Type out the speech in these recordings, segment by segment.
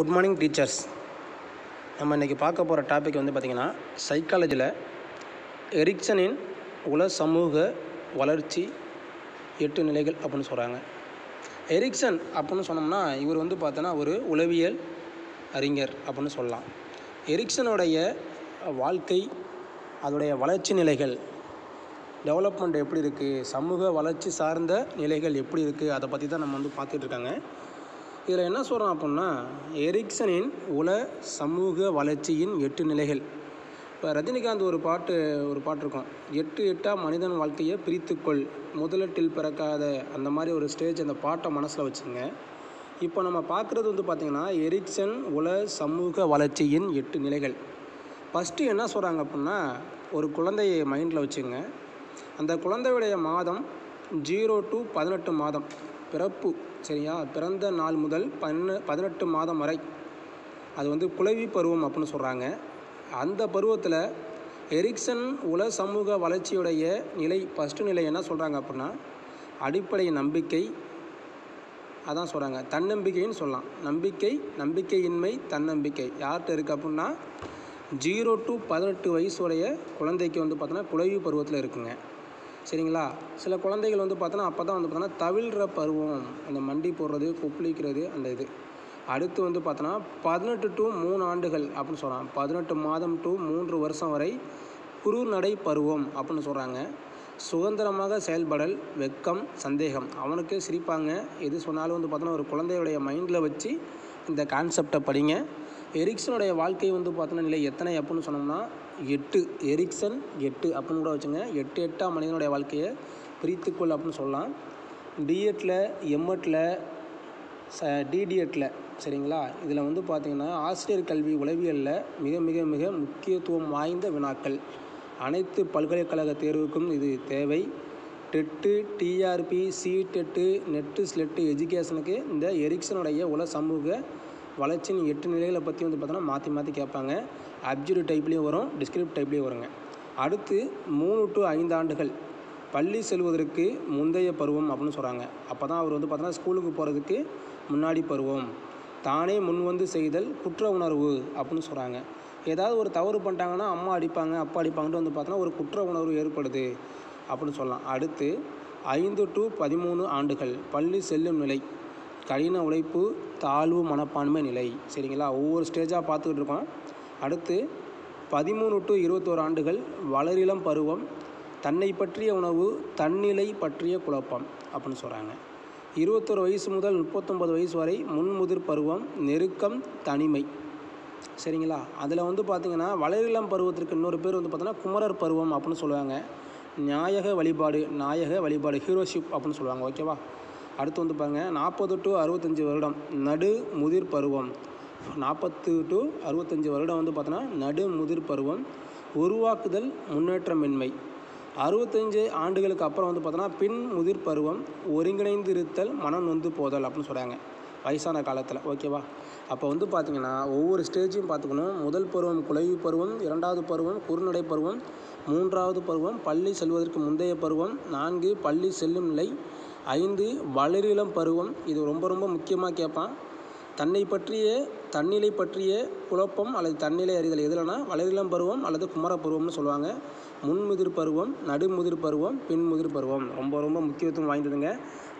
Good morning teachers நம்ம இன்றைக்கி பார்க்க போகிற டாபிக் வந்து பார்த்திங்கன்னா சைக்காலஜியில் எரிக்சனின் உல சமூக வளர்ச்சி எட்டு நிலைகள் அப்படின்னு சொல்கிறாங்க எரிக்சன் அப்படின்னு சொன்னோம்னா இவர் வந்து பார்த்தோன்னா ஒரு உளவியல் அறிஞர் அப்படின்னு சொல்லலாம். எரிக்சனுடைய வாழ்க்கை அதோடைய வளர்ச்சி நிலைகள் டெவலப்மெண்ட் எப்படி இருக்குது சமூக வளர்ச்சி சார்ந்த நிலைகள் எப்படி இருக்குது அதை பற்றி தான் நம்ம வந்து பார்த்துட்ருக்காங்க இதில் என்ன சொல்கிறோம் அப்படின்னா எரிக்சனின் உல சமூக வளர்ச்சியின் எட்டு நிலைகள். இப்போ ரஜினிகாந்த் ஒரு பாட்டு ஒரு பாட்டு இருக்கும். எட்டு எட்டாக மனிதன் வாழ்க்கையை பிரித்துக்கொள். முதலெட்டில் பிறக்காத அந்த மாதிரி ஒரு ஸ்டேஜ் அந்த பாட்டை மனசில் வச்சுங்க. இப்போ நம்ம பார்க்குறது வந்து பார்த்திங்கன்னா எரிக்சன் உல சமூக வளர்ச்சியின் எட்டு நிலைகள். ஃபஸ்ட்டு என்ன சொல்கிறாங்க அப்படின்னா ஒரு குழந்தையை மைண்டில் வச்சுங்க. அந்த குழந்தையுடைய மாதம் ஜீரோ டு பதினெட்டு மாதம். பிறப்பு சரியா? பிறந்த நாள் முதல் பன்ன பதினெட்டு மாதம் வரை. அது வந்து குலவி பருவம் அப்படின்னு சொல்கிறாங்க அந்த பருவத்தில் எரிக்சன் உல சமூக வளர்ச்சியுடைய நிலை ஃபஸ்ட்டு நிலை என்ன சொல்கிறாங்க அப்படின்னா அடிப்படை நம்பிக்கை அதான் சொல்கிறாங்க தன்னம்பிக்கைன்னு சொல்லலாம். நம்பிக்கை நம்பிக்கையின்மை தன்னம்பிக்கை. யார்கிட்ட இருக்குது அப்படின்னா ஜீரோ டு பதினெட்டு வயசுடைய குழந்தைக்கு வந்து பார்த்தோன்னா குலவி பருவத்தில் இருக்குங்க. சரிங்களா? சில குழந்தைகள் வந்து பார்த்தோன்னா அப்போ தான் வந்து பார்த்தோன்னா தவிழ்கிற பருவம். அந்த மண்டி போடுறது கொப்பளிக்கிறது அந்த இது. அடுத்து வந்து பார்த்தோன்னா பதினெட்டு டு மூணு ஆண்டுகள் அப்படின்னு சொல்கிறாங்க பதினெட்டு மாதம் டு மூன்று வருஷம் வரை குறுநடை பருவம் அப்படின்னு சொல்கிறாங்க சுதந்திரமாக செயல்படல் வெக்கம் சந்தேகம். அவனுக்கு சிரிப்பாங்க. எது சொன்னாலும் வந்து பார்த்தோன்னா ஒரு குழந்தையுடைய மைண்டில் வச்சு இந்த கான்செப்டை படிங்க. எரிக்சனுடைய வாழ்க்கை வந்து பார்த்தோன்னா நிலை எத்தனை அப்புடின்னு சொன்னோம்னா எட்டு. எரிக்சன் எட்டு அப்படின்னு கூட வச்சுங்க. எட்டு எட்டாக மனிதனுடைய வாழ்க்கையை பிரித்துக்கொள் அப்படின்னு சொல்லலாம். டிஎட்டில் எம்எட்டில் ச டிடிஎட்டில் சரிங்களா? இதில் வந்து பார்த்திங்கன்னா ஆசிரியர் கல்வி உளவியலில் மிக மிக மிக முக்கியத்துவம் வாய்ந்த வினாக்கள். அனைத்து பல்கலைக்கழக தேர்வுக்கும் இது தேவை. TET TRB CTET NET SLET எஜுகேஷனுக்கு இந்த எரிக்சனுடைய உல சமூக வளர்ச்சியின் எட்டு நிலைகளை பற்றி வந்து பார்த்தோன்னா மாற்றி மாற்றி கேட்பாங்க. அப்ஜெக்டிவ் டைப்லேயும் வரும் டிஸ்கிரிப்ட் டைப்லேயும் வருங்க. அடுத்து மூணு டு ஐந்து ஆண்டுகள். பள்ளி செல்வதற்கு முந்தைய பருவம் அப்படின்னு சொல்கிறாங்க அப்போ தான் அவர் வந்து பார்த்தோன்னா ஸ்கூலுக்கு போகிறதுக்கு முன்னாடி பருவம். தானே முன் வந்து செய்தல் குற்ற உணர்வு அப்படின்னு சொல்கிறாங்க ஏதாவது ஒரு தவறு பண்ணிட்டாங்கன்னா அம்மா அடிப்பாங்க அப்பா அடிப்பாங்கன்ட்டு வந்து பார்த்தோன்னா ஒரு குற்ற உணர்வு ஏற்படுது அப்படின்னு சொல்லலாம். அடுத்து ஐந்து டு பதிமூணு ஆண்டுகள் பள்ளி செல்லும் நிலை. கடின உழைப்பு தாழ்வு மனப்பான்மை நிலை. சரிங்களா? ஒவ்வொரு ஸ்டேஜாக பார்த்துக்கிட்டு இருக்கோம். அடுத்து பதிமூணு டு இருபத்தோரு ஆண்டுகள் வளரிளம் பருவம் தன்னை பற்றிய உணவு தன்னிலை பற்றிய குழப்பம் அப்படின்னு சொல்கிறாங்க இருபத்தொரு வயசு முதல் முப்பத்தொம்பது வயசு வரை முன்முதிர் பருவம் நெருக்கம் தனிமை. சரிங்களா? அதில் வந்து பார்த்திங்கன்னா வளரிளம் பருவத்திற்கு இன்னொரு பேர் வந்து பார்த்தோன்னா குமரர் பருவம் அப்படின்னு சொல்லுவாங்க. நியாயக வழிபாடு நாயக வழிபாடு ஹீரோஷிப் அப்படின்னு சொல்லுவாங்க. ஓகேவா? அடுத்து வந்து பாருங்கள் நாற்பது டு அறுபத்தஞ்சி வருடம் நடு முதிர் பருவம். நாற்பத்து டு அறுபத்தஞ்சி வருடம் வந்து பார்த்தோன்னா நடு முதிர் பருவம் உருவாக்குதல் முன்னேற்றமின்மை. அறுபத்தஞ்சு ஆண்டுகளுக்கு அப்புறம் வந்து பார்த்தோன்னா பின் முதிர் பருவம் ஒருங்கிணைந்து இருத்தல் மனம் நொந்து போதல் அப்படின்னு சொல்கிறாங்க வயசான காலத்தில் ஓகேவா அப்போ வந்து பார்த்திங்கன்னா ஒவ்வொரு ஸ்டேஜையும் பார்த்துக்கணும் முதல் பருவம் குலைவு பருவம் இரண்டாவது பருவம் குறுநடை பருவம் மூன்றாவது பருவம் பள்ளி செல்வதற்கு முந்தைய பருவம் நான்கு பள்ளி செல்லும் நிலை ஐந்து வளரிளம் பருவம். இது ரொம்ப ரொம்ப முக்கியமாக கேட்பான் தன்னை பற்றிய தன்னிலை பற்றிய குழப்பம் அல்லது தன்னிலை அறிதல் எதுலனா வளரிளம் பருவம் அல்லது குமர பருவம்னு சொல்லுவாங்க. முன்முதிர் பருவம் நடுமுதிர் பருவம் பின்முதிர் பருவம். ரொம்ப ரொம்ப முக்கியத்துவம் வாய்ந்ததுங்க.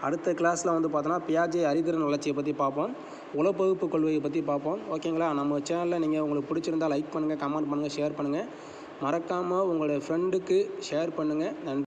அடுத்த கிளாஸில் வந்து பார்த்தோன்னா பியாஜே அறிதிறன் வளர்ச்சியை பற்றி பார்ப்போம். உளப்பகுப்பு கொள்கையை பற்றி பார்ப்போம். ஓகேங்களா? நம்ம சேனலில் நீங்கள் உங்களுக்கு பிடிச்சிருந்தால் லைக் பண்ணுங்கள் கமெண்ட் பண்ணுங்கள் ஷேர் பண்ணுங்கள் மறக்காமல் உங்களுடைய ஃப்ரெண்டுக்கு ஷேர் பண்ணுங்கள் நன்றி.